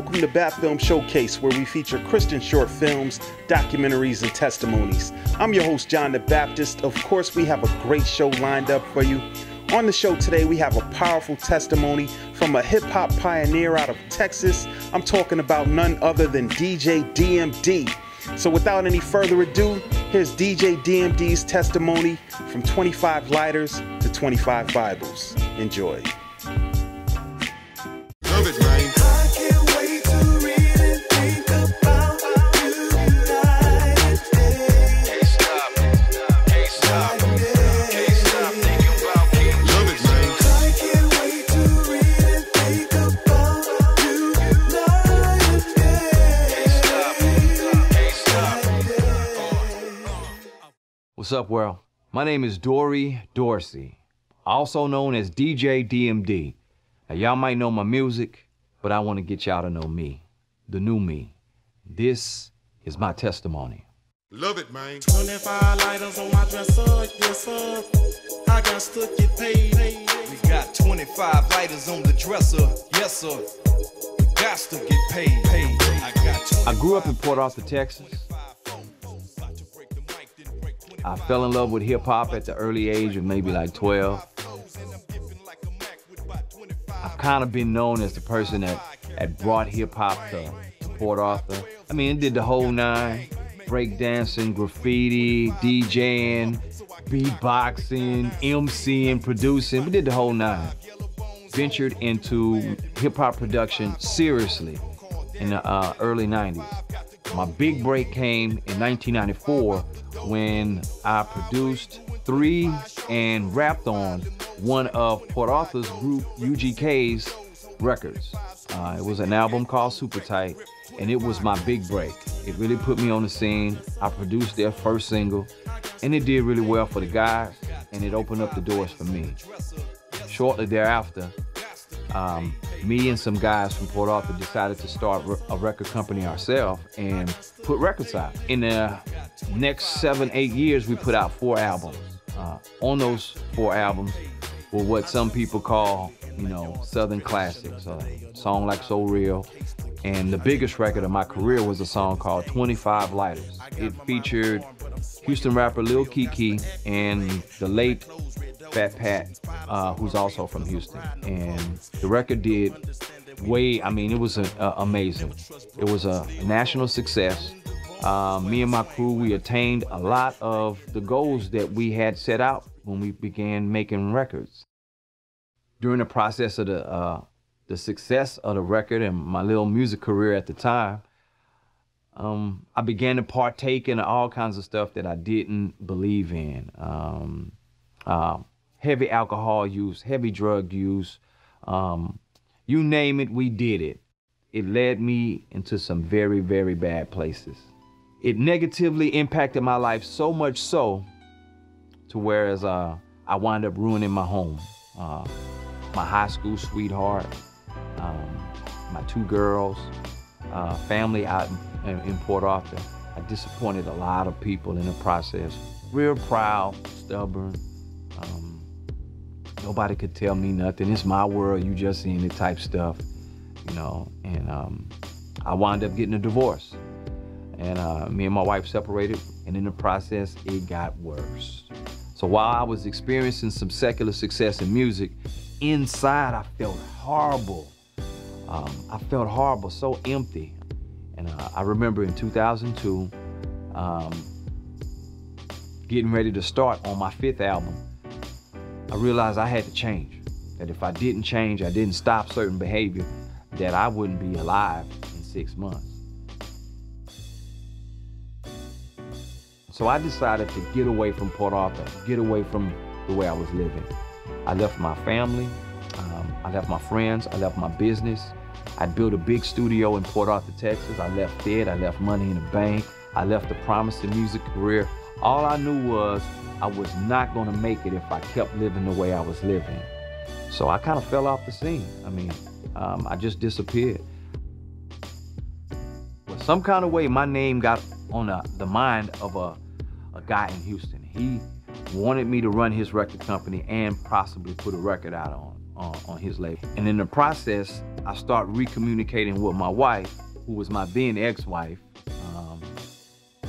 Welcome to Bap Film Showcase, where we feature Christian short films, documentaries, and testimonies. I'm your host, John the Baptist. Of course, we have a great show lined up for you. On the show today, we have a powerful testimony from a hip hop pioneer out of Texas. I'm talking about none other than DJ DMD. So, without any further ado, here's DJ DMD's testimony from 25 lighters to 25 Bibles. Enjoy. Love it, man. What's up, world? My name is Dory Dorsey, also known as DJ DMD. Now, y'all might know my music, but I want to get y'all to know me, the new me. This is my testimony. Love it, man. 25 lighters on my dresser, yes sir. I got to get paid. We got 25 lighters on the dresser, yes sir. We got to get paid. paid. I got I grew up in Port Arthur, Texas. I fell in love with hip hop at the early age of maybe like 12. I've kind of been known as the person that, that brought hip hop to, to Port Arthur. I mean, it did the whole nine breakdancing, graffiti, DJing, beatboxing, MCing, producing. We did the whole nine. Ventured into hip hop production seriously in the uh, early 90s. My big break came in 1994 when I produced three and rapped on one of Port Arthur's group UGK's records. Uh, it was an album called Super Tight, and it was my big break. It really put me on the scene. I produced their first single, and it did really well for the guys, and it opened up the doors for me. Shortly thereafter, um, me and some guys from Port Arthur decided to start a record company ourselves and put records out. In the next seven, eight years, we put out four albums. Uh, on those four albums were what some people call, you know, Southern classics. A song like So Real. And the biggest record of my career was a song called 25 Lighters. It featured Houston rapper Lil Keke and the late Fat Pat, uh, who's also from Houston. And the record did way, I mean, it was a, a- amazing. It was a national success. Um, me and my crew, we attained a lot of the goals that we had set out when we began making records. During the process of the uh, the success of the record and my little music career at the time, um, I began to partake in all kinds of stuff that I didn't believe in. Um, um, heavy alcohol use, heavy drug use, um, you name it, we did it. It led me into some very, very bad places. It negatively impacted my life so much so to whereas uh, I wound up ruining my home, uh, my high school sweetheart, um, my two girls, uh, family out in, Port Arthur. I disappointed a lot of people in the process. Real proud, stubborn. Um, nobody could tell me nothing. It's my world. You just seeing it type stuff, you know. And um, I wound up getting a divorce. And uh, me and my wife separated, and in the process, it got worse. So while I was experiencing some secular success in music, inside I felt horrible. Um, I felt horrible, so empty. And uh, I remember in 2002, um, getting ready to start on my fifth album, I realized I had to change. That if I didn't change, I didn't stop certain behavior, that I wouldn't be alive in six months. So I decided to get away from Port Arthur, get away from the way I was living. I left my family, um, I left my friends, I left my business. I built a big studio in Port Arthur, Texas. I left it, I left money in the bank, I left the promising music career. All I knew was I was not gonna make it if I kept living the way I was living. So I kind of fell off the scene. I mean, um, I just disappeared. But some kind of way, my name got on the, the mind of a, a guy in Houston. He wanted me to run his record company and possibly put a record out on, on, on his label. And in the process, I start recommunicating with my wife, who was my then ex-wife, um,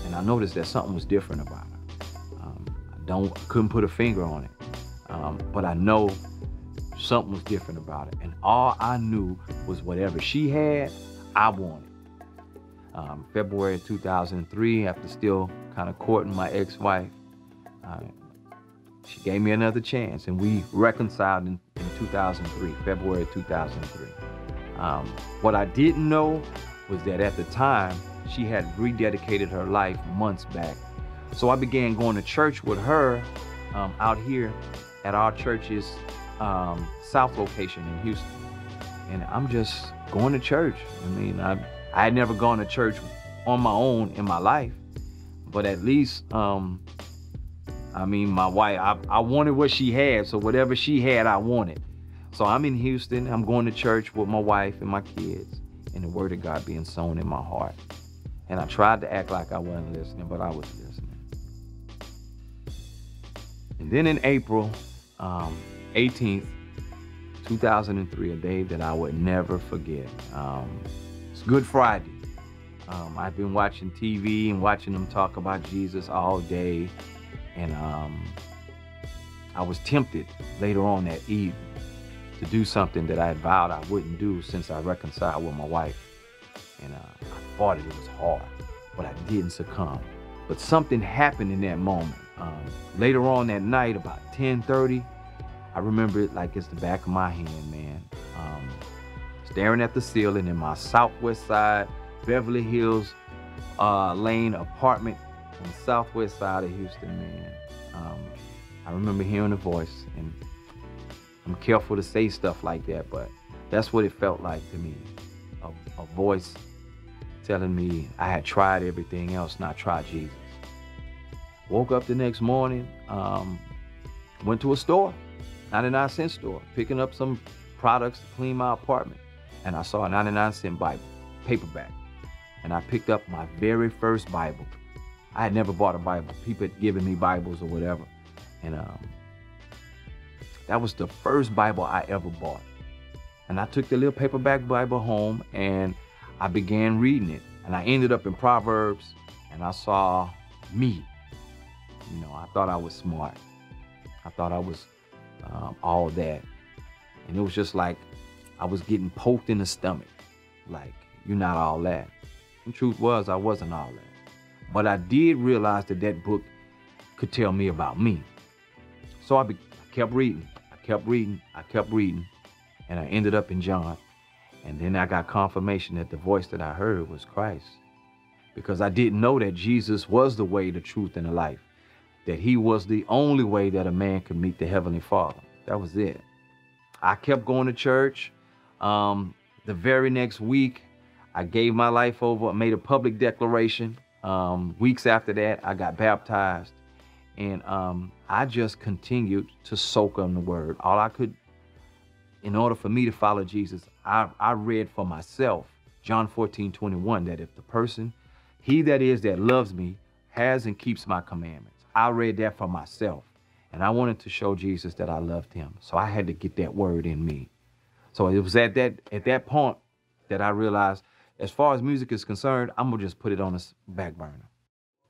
and I noticed that something was different about her. Um, I don't couldn't put a finger on it, um, but I know something was different about it. And all I knew was whatever she had, I wanted. Um, February 2003, after still kind of courting my ex-wife, uh, she gave me another chance, and we reconciled in, in 2003, February 2003. Um, what I didn't know was that at the time, she had rededicated her life months back. So I began going to church with her um, out here at our church's um, South location in Houston. And I'm just going to church. I mean, I, I had never gone to church on my own in my life, but at least um, I mean, my wife, I, I wanted what she had. So whatever she had, I wanted. So I'm in Houston. I'm going to church with my wife and my kids, and the word of God being sown in my heart. And I tried to act like I wasn't listening, but I was listening. And then in April um, 18th, 2003, a day that I would never forget. Um, it's Good Friday. Um, I've been watching TV and watching them talk about Jesus all day. And um, I was tempted later on that evening to do something that I had vowed I wouldn't do since I reconciled with my wife. And uh, I fought it, it was hard, but I didn't succumb. But something happened in that moment. Um, later on that night, about 10:30, I remember it like it's the back of my hand, man. Um, staring at the ceiling in my Southwest Side, Beverly Hills uh, Lane apartment the southwest side of Houston, man. Um, I remember hearing a voice, and I'm careful to say stuff like that, but that's what it felt like to me. A, a voice telling me I had tried everything else, not tried Jesus. Woke up the next morning, um, went to a store, 99 cent store, picking up some products to clean my apartment. And I saw a 99 cent Bible, paperback. And I picked up my very first Bible I had never bought a Bible. People had given me Bibles or whatever. And um, that was the first Bible I ever bought. And I took the little paperback Bible home and I began reading it. And I ended up in Proverbs and I saw me. You know, I thought I was smart. I thought I was um, all that. And it was just like I was getting poked in the stomach. Like, you're not all that. The truth was, I wasn't all that. But I did realize that that book could tell me about me. So I, be, I kept reading, I kept reading, I kept reading, and I ended up in John. And then I got confirmation that the voice that I heard was Christ. Because I didn't know that Jesus was the way, the truth, and the life. That he was the only way that a man could meet the Heavenly Father. That was it. I kept going to church. Um, the very next week, I gave my life over, I made a public declaration um, weeks after that, I got baptized, and um, I just continued to soak in the word. All I could, in order for me to follow Jesus, I, I read for myself John 14, 21, that if the person, he that is that loves me, has and keeps my commandments. I read that for myself. And I wanted to show Jesus that I loved him. So I had to get that word in me. So it was at that at that point that I realized as far as music is concerned, I'm gonna just put it on the back burner.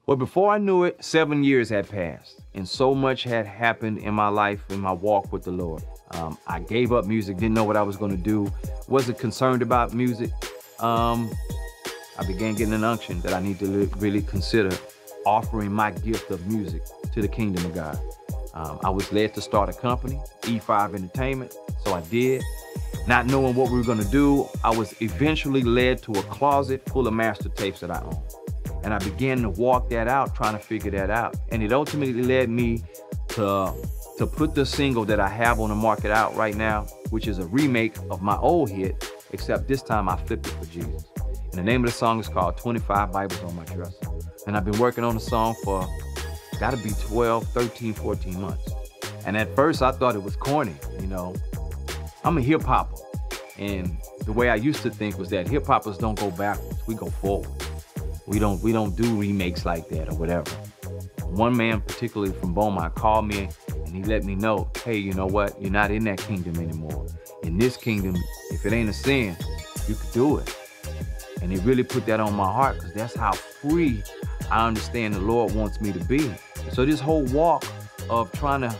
Well, before I knew it, seven years had passed, and so much had happened in my life, in my walk with the Lord. Um, I gave up music, didn't know what I was gonna do, wasn't concerned about music. Um, I began getting an unction that I need to really consider offering my gift of music to the kingdom of God. Um, I was led to start a company, E5 Entertainment, so I did. Not knowing what we were gonna do, I was eventually led to a closet full of master tapes that I own. And I began to walk that out, trying to figure that out. And it ultimately led me to, to put the single that I have on the market out right now, which is a remake of my old hit, except this time I flipped it for Jesus. And the name of the song is called 25 Bibles on My Dresser. And I've been working on the song for gotta be 12, 13, 14 months. And at first I thought it was corny, you know, I'm a hip hopper. And the way I used to think was that hip hoppers don't go backwards. We go forward. We don't we don't do remakes like that or whatever. One man, particularly from Beaumont, called me and he let me know, hey, you know what? You're not in that kingdom anymore. In this kingdom, if it ain't a sin, you could do it. And he really put that on my heart because that's how free I understand the Lord wants me to be. So this whole walk of trying to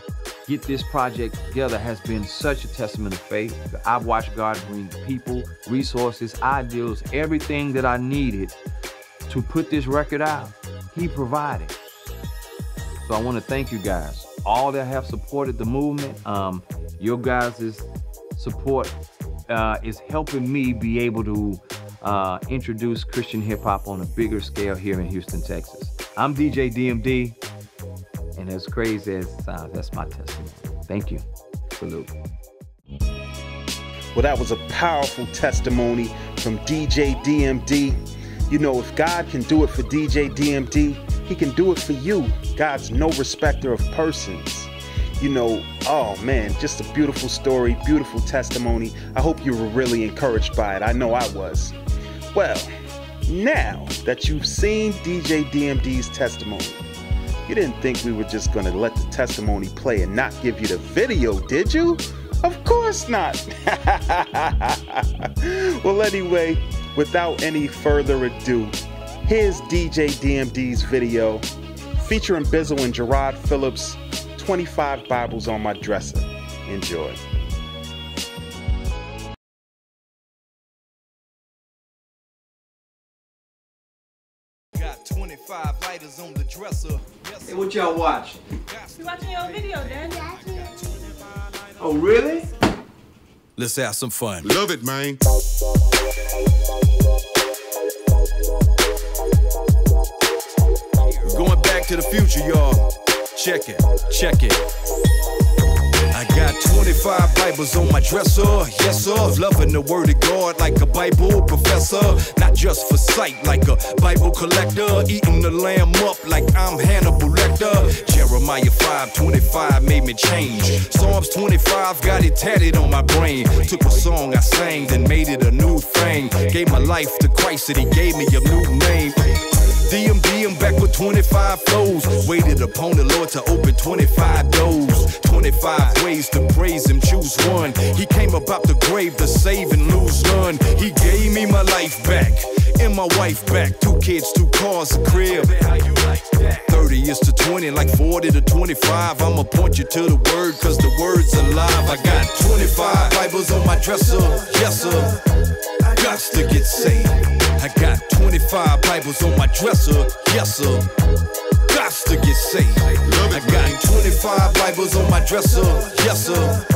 get this project together has been such a testament of faith. I've watched God bring people, resources, ideals, everything that I needed to put this record out. He provided. So I want to thank you guys, all that have supported the movement. Um, your guys' support uh, is helping me be able to uh, introduce Christian hip hop on a bigger scale here in Houston, Texas. I'm DJ DMD, and as crazy as sounds, that's my testimony. Thank you. Salute. Well, that was a powerful testimony from DJ DMD. You know, if God can do it for DJ DMD, He can do it for you. God's no respecter of persons. You know, oh man, just a beautiful story, beautiful testimony. I hope you were really encouraged by it. I know I was. Well, now that you've seen DJ DMD's testimony, you didn't think we were just going to let the testimony play and not give you the video, did you? Of course not. well, anyway, without any further ado, here's DJ DMD's video featuring Bizzle and Gerard Phillips 25 Bibles on my dresser. Enjoy. Lighters on the dresser. Hey, what y'all watch? We watching your video, Daddy. Oh, really? Let's have some fun. Love it, man. We're going back to the future, y'all. Check it, check it. Got 25 Bibles on my dresser, yes sir. Loving the word of God like a Bible professor. Not just for sight, like a Bible collector. Eating the lamb up like I'm Hannibal Lecter. Jeremiah 5, 25 made me change. Psalms 25 got it tatted on my brain. Took a song I sang, then made it a new thing. Gave my life to Christ, and he gave me a new name. DMD, I'm back with 25 flows. Waited upon the Lord to open 25 doors. 25 ways to praise Him, choose one. He came about the grave to save and lose none. He gave me my life back and my wife back. Two kids, two cars, a crib. 30 is to 20, like 40 to 25. I'ma point you to the word, cause the word's alive. I got 25 Bibles on my dresser, yes sir. Gots to get saved. I got 25 Bibles on my dresser, yes sir. Gots to get saved. I got 25 Bibles on my dresser, yes sir.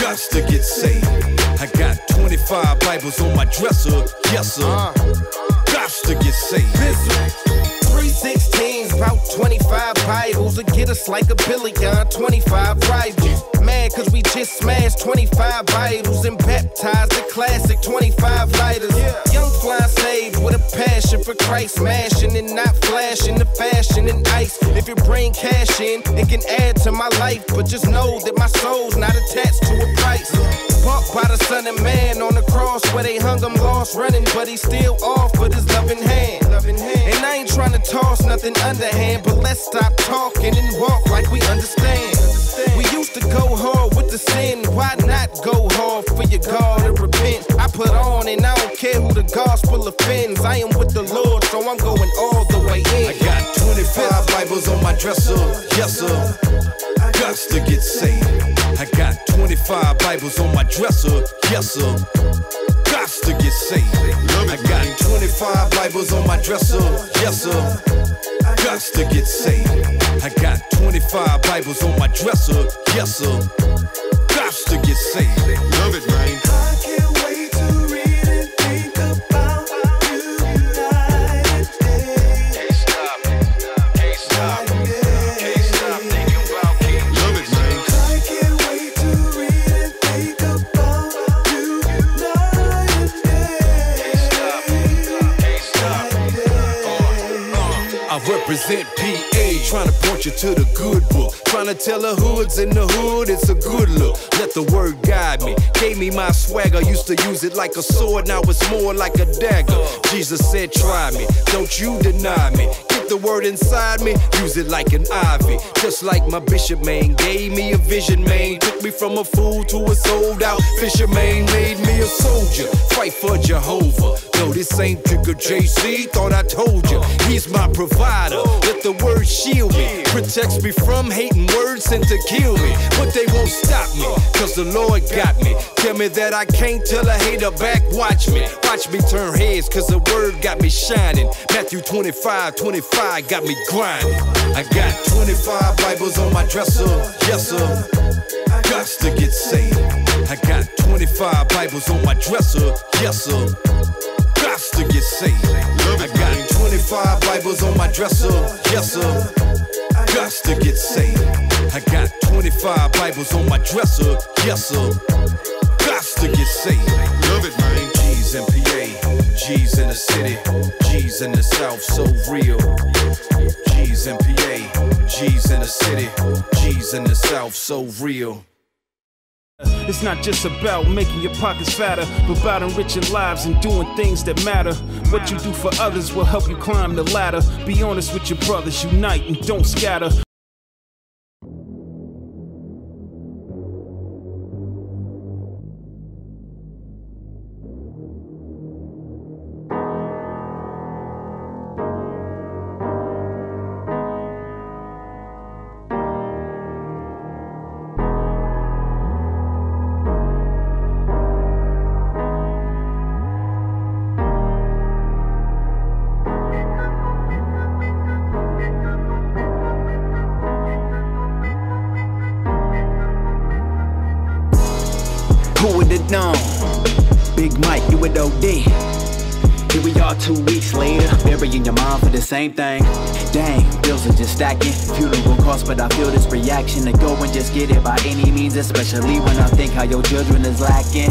Gots to get saved. I got 25 Bibles on my dresser, yes sir. Gots to get saved. 316's about 25 Bibles to get us like a billion, 25 rivals. Mad cause we just smashed 25 Bibles and baptized the classic 25 lighters. Young fly saved with a passion for Christ, smashing and not flashing the fashion and ice. If your brain cash in, it can add to my life, but just know that my soul's not attached to a price. Bought by the Son of Man on the cross where they hung him lost running, but he's still off with his loving hand. And I ain't trying to toss nothing underhand, but let's stop talking and walk like we understand. We used to go hard with the sin, why not go hard for your God and repent? I put on and I don't care who the gospel offends. I am with the Lord, so I'm going all the way in. I got 25 Bibles on my dresser, yes sir. Gots to get saved. I got 25 Bibles on my dresser, yes sir. Gots to get saved. I got 25 Bibles on my dresser, yes sir. Gots to get saved. I got 25 Bibles on my dresser, yes sir. Gots to get saved. Love it, man. I can't wait to read and think about you night and day. Can't stop, can't stop, can't stop thinking about King Love it, man. I can't wait to read and think about you night and day. I represent PA, trying to point you to the good book. Trying to tell the hoods in the hood it's a good look. Let the word guide me. Gave me my swagger, used to use it like a sword, now it's more like a dagger. Jesus said, try me, don't you deny me. The word inside me, use it like an ivy. Just like my bishop man gave me a vision, man. Took me from a fool to a sold out fisherman, made me a soldier. Fight for Jehovah. No, this ain't Trigger JC. Thought I told you, he's my provider. Let the word shield me, protects me from hating words sent to kill me. But they won't stop me, cause the Lord got me. Tell me that I can't tell a hater back, watch me. Watch me turn heads, cause the word got me shining. Matthew 25, 25 got me grinding. I got 25 Bibles on my dresser, yes sir. Gots to get saved. I got 25 Bibles on my dresser, yes sir. Gots to get saved. I got 25 Bibles on my dresser, yes sir. Gots to get saved. I got 25 Bibles on my dresser, yes sir. Gots to get saved. Love it, man. G's in PA, G's in the city, G's in the south, so real. G's in PA, G's in the city, G's in the south, so real. It's not just about making your pockets fatter, but about enriching lives and doing things that matter. What you do for others will help you climb the ladder. Be honest with your brothers, unite and don't scatter. Mike, you with OD. Here we are two weeks later, burying your mom for the same thing. Dang, bills are just stacking. Funeral costs, but I feel this reaction to go and just get it by any means, especially when I think how your children is lacking.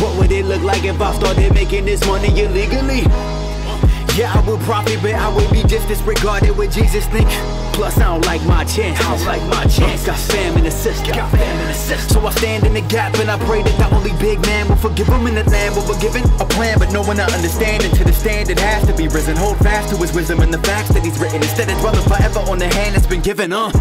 What would it look like if I started making this money illegally? Yeah, I would profit, but I would be just disregarded what Jesus think. Plus, I don't like my chances. I don't like my chances. Got fam in the system. Got fam in the system. So I stand in the gap and I pray that the only big man will forgive him in the land. But we're given a plan, but no one to understand it to the stand. It has to be risen. Hold fast to his wisdom and the facts that he's written. Instead of dwelling forever on the hand that's been given. Uh.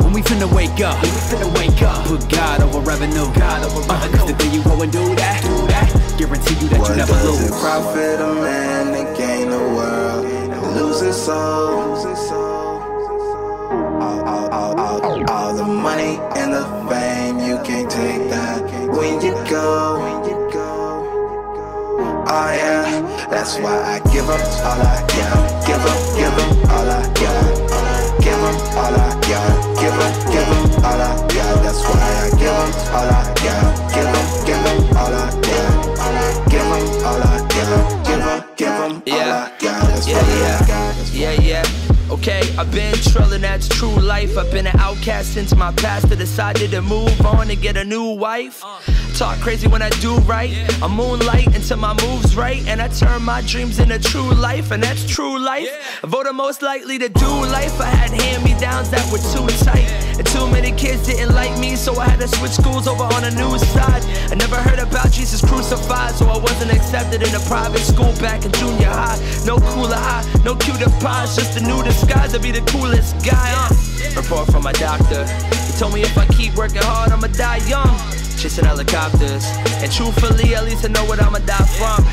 When we finna wake up, when we finna wake up, put God over revenue, God over revenue. Uh, 'cause the day you go and do that, do that, guarantee you that What you never does lose. it profit a man to gain the world and lose his soul? All, all, all, all, all the money and the fame, you can't take that when you go. Oh yeah, that's why I give up all I got. Give up, give up all I got. Give up all I got. Give up, give up all I got. That's why I give up all I got. Give up, give up all I got. Give up all I got. Give up, give up all I got. That's Yeah, I yeah. got. Yeah, yeah. Okay, I've been trilling, that's true life. I've been an outcast since my past. I decided to move on and get a new wife. Talk crazy when I do right. I moonlight until my moves right. And I turn my dreams into true life, and that's true life. I voted most likely to do life. I had hand me downs that were too tight. And too many kids didn't like me, so I had to switch schools over on a new side. I never heard about Jesus crucified, so I wasn't accepted in a private school back in junior high. No cooler high, no cuter pies, just a new disguise to be the coolest guy. Uh. Report from my doctor. He told me if I keep working hard, I'ma die young. Chasing helicopters. And truthfully, at least I know what I'ma die from.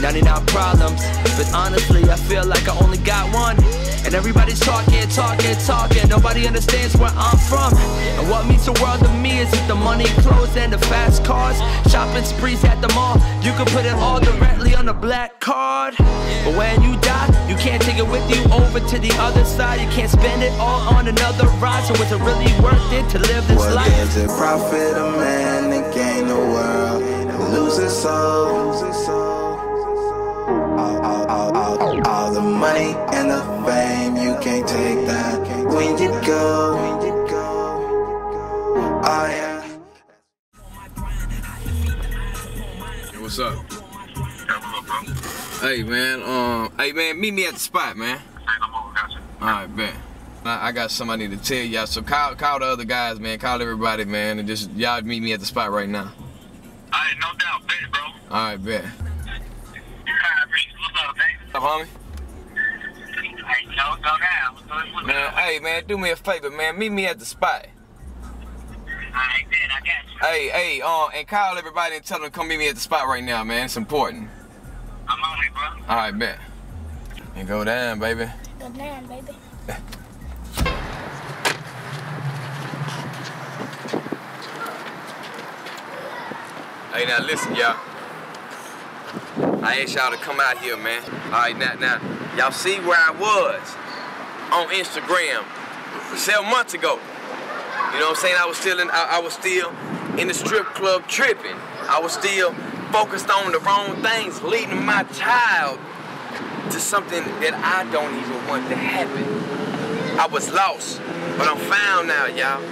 99 problems, but honestly, I feel like I only got one. And everybody's talking, talking, talking. Nobody understands where I'm from. And what means the world to me is it the money, clothes, and the fast cars. Shopping sprees at the mall. You can put it all directly on a black card. But when you die, you can't take it with you over to the other side. You can't spend it all on another ride. So is it really worth it to live this What life? does it profit a man to gain the world and lose his soul? Can't take that when you go. Oh yeah. Hey, what's up? Hey man, um, hey man, meet me at the spot, man. All right, man. I, I got something I to tell y'all. So call, call the other guys, man. Call everybody, man, and just y'all meet me at the spot right now. Alright, no doubt, bet, bro. All right, bet. You kind of What's up, man? What's up, homie? Hey, No, go down. What's going on? Man, hey man, do me a favor, man. Meet me at the spot. Alright, then, I got you. Hey, hey, uh, and call everybody and tell them to come meet me at the spot right now, man. It's important. I'm on it, bro. All right, bet. And go down, baby. Go down, baby. Hey, now listen, y'all. I asked y'all to come out here, man. All right, now, now, y'all see where I was on Instagram several months ago. You know what I'm saying? I was still in, I, I was still in the strip club tripping. I was still focused on the wrong things, leading my child to something that I don't even want to happen. I was lost, but I'm found now, y'all.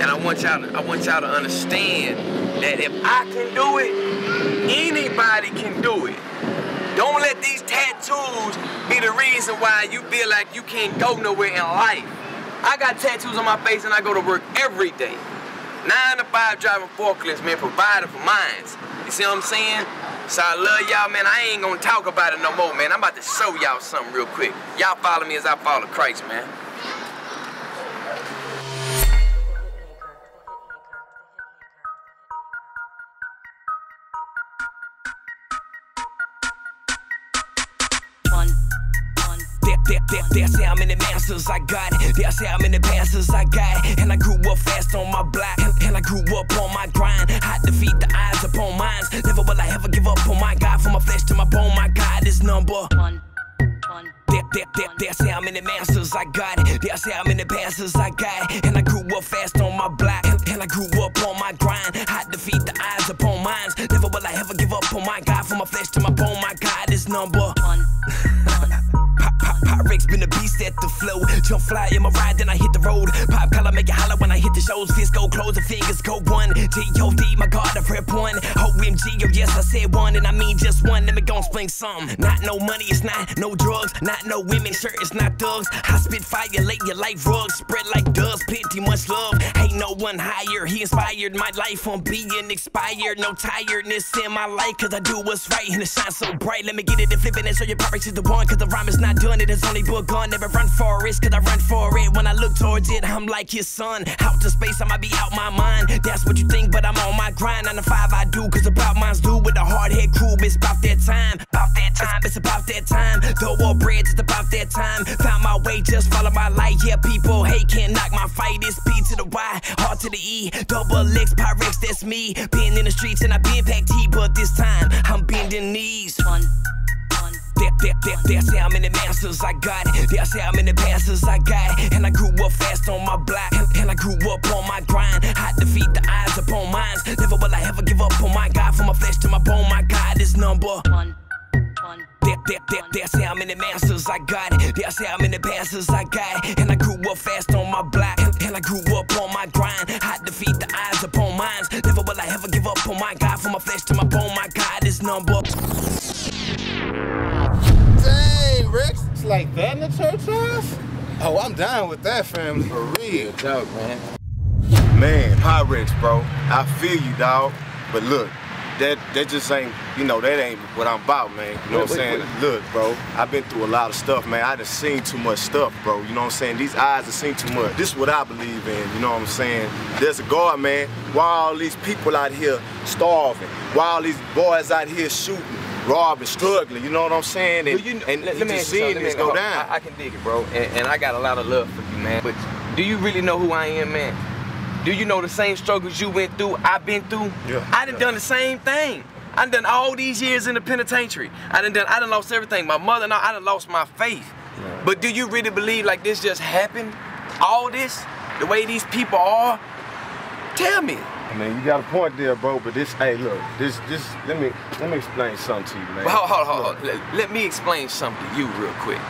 And I want y'all to, I want y'all to understand that if I can do it, anybody can do it. Don't let these tattoos be the reason why you feel like you can't go nowhere in life. I got tattoos on my face and I go to work every day. Nine to five driving forklifts, man, providing for mines. You see what I'm saying? So I love y'all, man. I ain't gonna talk about it no more, man. I'm about to show y'all something real quick. Y'all follow me as I follow Christ, man. Masters I got. They say how many passes I got. it. And I grew up fast on my block. And, I grew up on my grind. I defeat the eyes upon minds. Never will I ever give up on my God. From my flesh to my bone, my God is number one. They, they, they, they say how many masters I got. They say how many passes I got. And I grew up fast on my block. And, I grew up on my grind. To feed the eyes upon minds. Never will I ever give up on my God. From my flesh to my bone, my God is number one. Been a beast at the flow. Jump fly in my ride, then I hit the road. Pop collar, make it holler when I hit the shows. Fist go close, the fingers go one. G-O-D, my God, I rep one. OMG, oh yes, I said one, and I mean just one. Let me go and spling some. Not no money, it's not no drugs. Not no women, sure, it's not thugs. I spit fire, lay your life rugs. Spread like dust, plenty much love. Ain't no one higher. He inspired my life on being expired. No tiredness in my life, cause I do what's right, and it shines so bright. Let me get it and flip it and show you Rex is the one, cause the rhyme is not done. It is only begun. Never run for it, cause I run for it. When I look towards it, I'm like his son. Out to space, I might be out my mind. That's what you think, but I'm on my grind. On the five, I do, cause about mine's do with a hard head crew. It's about that time, about that time, it's about that time. The war bread, it's about that time. Found my way, just follow my light. Yeah, people hate, can't knock my fight. It's P to the Y, R to the E. Double X, PyRexx, that's me. Been in the streets and I been packed T, but this time I'm bending knees. One. They, they say how many masters I got. They say how many passes I got. And I grew up fast on my block. And, and I grew up on my grind. To feed the eyes upon minds. Never will I ever give up on my God. From my flesh to my bone, my God is number one. They, they, they, they say how many masters I got. They say how many passes I got. And I grew up fast on my block. And, and I grew up on my grind. To feed the eyes upon minds. Never will I ever give up on my God. From my flesh to my bone, my God is number. Dang, Rex, it's like that in the church house? Oh, I'm down with that family for real. Dope, man. Man, PyRexx, bro. I feel you, dog. But look, that that just ain't, you know, that ain't what I'm about, man. You know what I'm saying? Look, bro, I've been through a lot of stuff, man. I done seen too much stuff, bro. You know what I'm saying? These eyes have seen too much. This is what I believe in, you know what I'm saying? There's a God, man. Why all these people out here starving? Why all these boys out here shooting? Robbing, struggling, you know what I'm saying? And, Well, you, and let, you let me just seeing this go down. I, I can dig it, bro, and, and I got a lot of love for you, man. But do you really know who I am, man? Do you know the same struggles you went through, I've been through? Yeah. I done done the same thing. I done done all these years in the penitentiary. I done done, I done lost everything. My mother and I, I done lost my faith. But do you really believe like this just happened? All this? The way these people are? Tell me. I mean, you got a point there, bro. But this, hey, look, this, this. Let me, let me explain something to you, man. Well, hold, hold, hold, hold. Let, let me explain something to you real quick.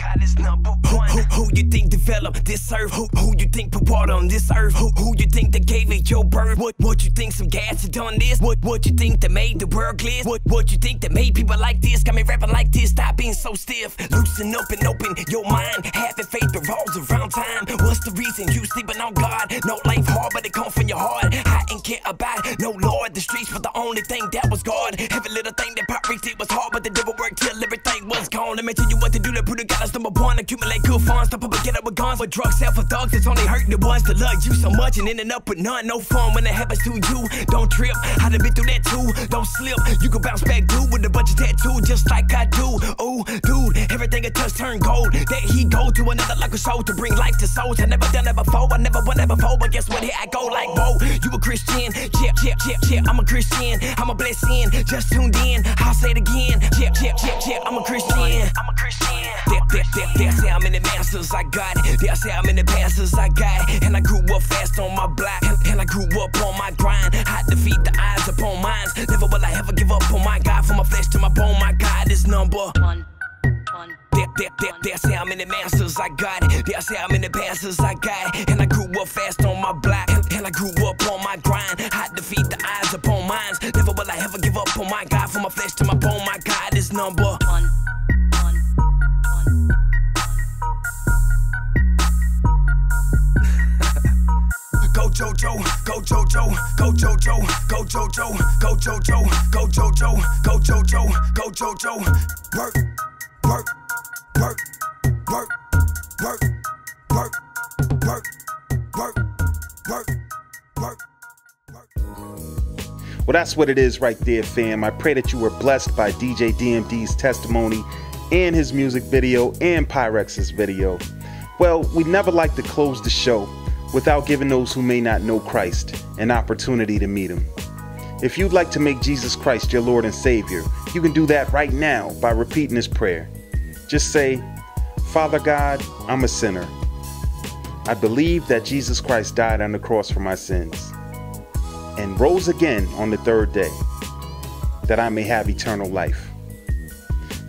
God is number one. Who, who you think developed this earth? Who, who you think put water on this earth? Who, who you think that gave it your birth? What, what you think some gas had done this? What, what you think that made the world glitz? What, what you think that made people like this? Got me rapping like this, stop being so stiff. Loosen up and open your mind. Having faith that rolls around time. What's the reason you sleeping on God? No life hard, but it come from your heart. I ain't care about it. No Lord, the streets was the only thing that was God. Every little thing that pop reached it was hard, but the devil worked till everything was gone. Let me tell you what to do to prove God is number one. Accumulate good funds, stop up and get up with guns. But drugs sell for thugs, it's only hurting the ones that love you so much and ending up with none. No fun when it happens to you. Don't trip, I done been through that too. Don't slip, you can bounce back, dude, with a bunch of tattoos just like I do. Oh, dude, everything I touch turn gold. That he go to another like a soul to bring life to souls. I never done it before, I never won it before, but guess what? Here I go like, whoa, you a Christian? Yeah, yeah, yeah, yeah, I'm a Christian. I'm a blessing, just tuned in. I'll say it again. Yeah, yeah, yeah, yeah, I'm a Christian. I'm a Christian. That, that, that, that's how many masters I got. That's how many pastors I got. And I grew up fast on my block. And, and I grew up on my grind. I defeat the eyes upon minds. Never will I ever give up on my God. From my flesh to my bone, my God is number one. That, that, that, that's how many masters I got. That's how many pastors I got. And I grew up fast on my block. My God. From my flesh to my bone, my God is number one. Go Jojo, go Jojo, go Jojo, go Jojo, go Jojo, go Jojo, go Jojo, go Jojo. Work, work, work, work, work, work, work, work, work. Well, that's what it is right there, fam. I pray that you were blessed by DJ DMD's testimony and his music video and PyRexx's video. Well, we never like to close the show without giving those who may not know Christ an opportunity to meet him. If you'd like to make Jesus Christ your Lord and Savior, you can do that right now by repeating this prayer. Just say, Father God, I'm a sinner. I believe that Jesus Christ died on the cross for my sins and rose again on the third day, that I may have eternal life.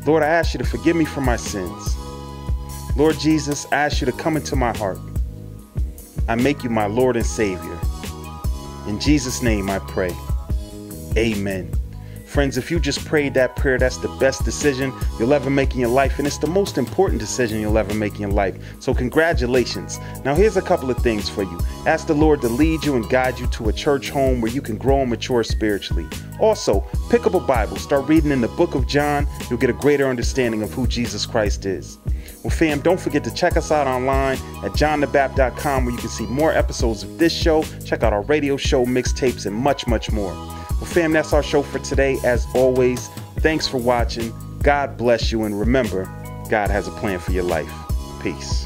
Lord, I ask you to forgive me for my sins. Lord Jesus, I ask you to come into my heart. I make you my Lord and Savior. In Jesus' name I pray. Amen. Friends, if you just prayed that prayer, that's the best decision you'll ever make in your life, and it's the most important decision you'll ever make in your life. So, congratulations. Now, here's a couple of things for you. Ask the Lord to lead you and guide you to a church home where you can grow and mature spiritually. Also, pick up a Bible, start reading in the book of John. You'll get a greater understanding of who Jesus Christ is. Well, fam, don't forget to check us out online at johnthebap.com where you can see more episodes of this show, check out our radio show, mixtapes, and much, much more. Well, fam, that's our show for today. As always, thanks for watching. God bless you, and remember, God has a plan for your life. Peace.